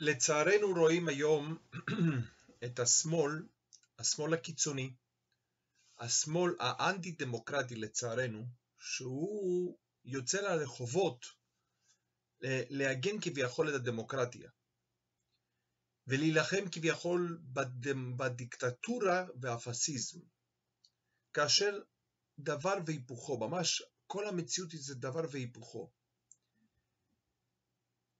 לצערנו רואים היום את השמאל, השמאל הקיצוני, השמאל האנטי דמוקרטי לצערנו, שהוא יוצא לרחובות להגן כביכול את הדמוקרטיה ולהילחם כביכול בדמ, בדיקטטורה והפשיזם, כאשר דבר והיפוכו, ממש כל המציאות זה דבר והיפוכו.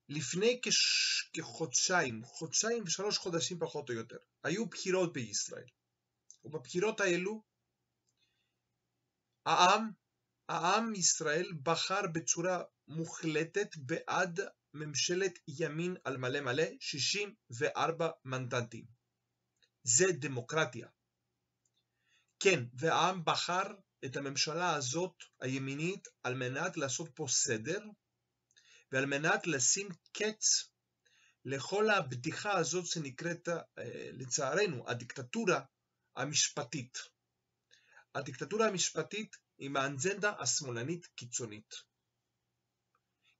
לפני כש... כחודשיים, חודשיים ושלוש חודשים פחות או יותר, היו בחירות בישראל. ובבחירות האלו העם, העם ישראל בחר בצורה מוחלטת בעד ממשלת ימין על מלא מלא, 64 מנדטים. זה דמוקרטיה. כן, והעם בחר את הממשלה הזאת, הימינית, על מנת לעשות פה סדר, ועל מנת לשים קץ לכל הבדיחה הזאת שנקראת, אה, לצערנו, הדיקטטורה המשפטית. הדיקטטורה המשפטית עם האנזנדה השמאלנית קיצונית.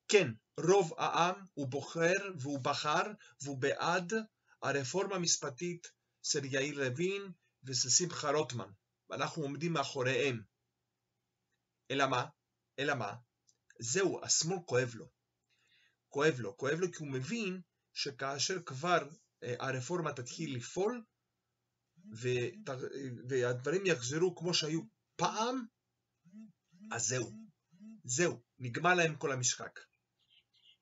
כן, רוב העם הוא בוחר והוא בחר והוא בעד הרפורמה המשפטית של יאיר לוין ושל שמחה רוטמן, ואנחנו עומדים מאחוריהם. אלא מה? אלא מה? זהו, השמאל כואב לו. כואב לו. כואב לו כי הוא מבין שכאשר כבר אה, הרפורמה תתחיל לפעול ות... והדברים יחזרו כמו שהיו פעם, אז זהו. זהו, נגמר להם כל המשחק.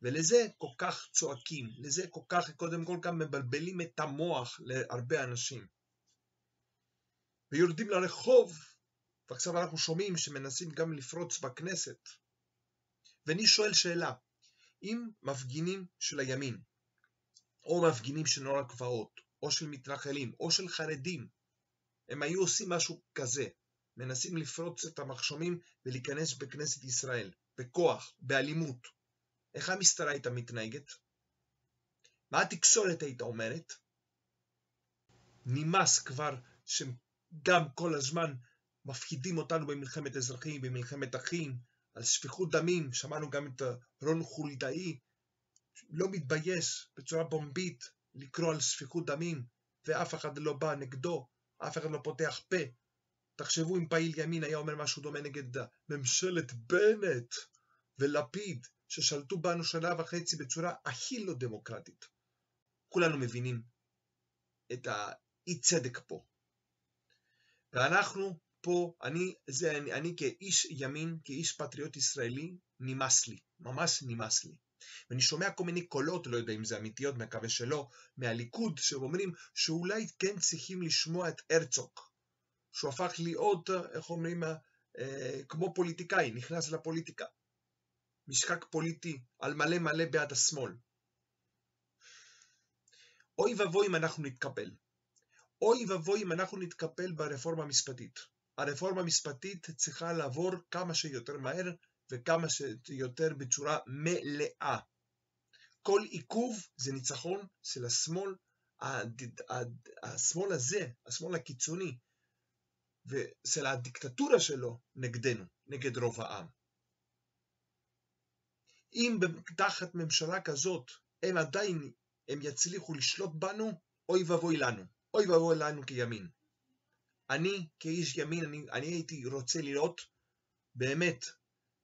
ולזה כל כך צועקים, לזה כל כך, קודם כל גם מבלבלים את המוח להרבה אנשים. ויורדים לרחוב, ועכשיו אנחנו שומעים שמנסים גם לפרוץ בכנסת. ואני שואל שאלה, אם מפגינים של הימין, או מפגינים של נוער הגבעות, או של מתנחלים, או של חרדים, הם היו עושים משהו כזה, מנסים לפרוץ את המחשומים ולהיכנס בכנסת ישראל, בכוח, באלימות. איך המשטרה הייתה מתנהגת? מה התקשורת הייתה אומרת? נמאס כבר שגם כל הזמן מפחידים אותנו במלחמת אזרחים, במלחמת אחים, על שפיכות דמים, שמענו גם את רון חולדאי, לא מתבייש בצורה בומבית לקרוא על שפיכות דמים, ואף אחד לא בא נגדו, אף אחד לא פותח פה. תחשבו אם פעיל ימין היה אומר משהו דומה נגד ממשלת בנט ולפיד, ששלטו בנו שנה וחצי בצורה הכי לא דמוקרטית. כולנו מבינים את האי צדק פה. ואנחנו פה, אני, זה, אני, אני כאיש ימין, כאיש פטריוט ישראלי, נמאס לי, ממש נמאס לי. ואני שומע כל מיני קולות, לא יודע אם זה אמיתיות, מקווה שלא, מהליכוד, שאומרים שאולי כן צריכים לשמוע את הרצוג, שהוא הפך להיות, איך אומרים, אה, כמו פוליטיקאי, נכנס לפוליטיקה. משחק פוליטי על מלא מלא בעד השמאל. אוי ואבוי אם אנחנו נתקבל. אוי ואבוי אם אנחנו נתקבל ברפורמה המשפטית. הרפורמה המשפטית צריכה לעבור כמה שיותר מהר וכמה שיותר בצורה מלאה. כל עיכוב זה ניצחון של השמאל, השמאל הזה, השמאל הקיצוני, ושל הדיקטטורה שלו נגדנו, נגד רוב העם. אם תחת ממשלה כזאת הם עדיין, הם יצליחו לשלוט בנו, אוי ואבוי לנו, אוי ואבוי לנו כימין. אני כאיש ימין, אני, אני הייתי רוצה לראות באמת,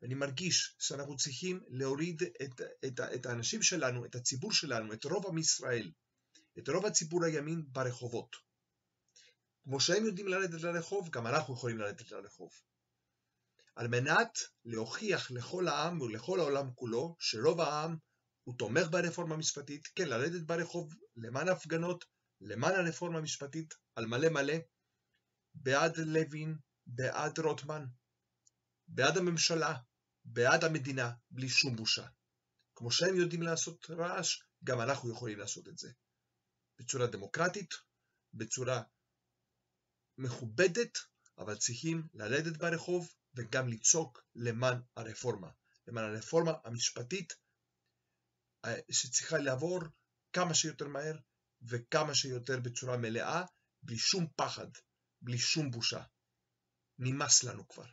אני מרגיש שאנחנו צריכים להוריד את, את, את האנשים שלנו, את הציבור שלנו, את רוב עם ישראל, את רוב הציבור הימין ברחובות. כמו שהם יודעים לרדת לרחוב, גם אנחנו יכולים לרדת לרחוב. על מנת להוכיח לכל העם ולכל העולם כולו שרוב העם הוא תומך ברפורמה המשפטית, כן, לרדת ברחוב למען הפגנות, למען הרפורמה המשפטית, על מלא מלא, בעד לוין, בעד רוטמן, בעד הממשלה, בעד המדינה, בלי שום בושה. כמו שהם יודעים לעשות רעש, גם אנחנו יכולים לעשות את זה. בצורה דמוקרטית, בצורה מכובדת, אבל צריכים לרדת ברחוב וגם לצעוק למען הרפורמה, למען הרפורמה המשפטית אה, שצריכה לעבור כמה שיותר מהר וכמה שיותר בצורה מלאה, בלי שום פחד, בלי שום בושה. נמאס לנו כבר.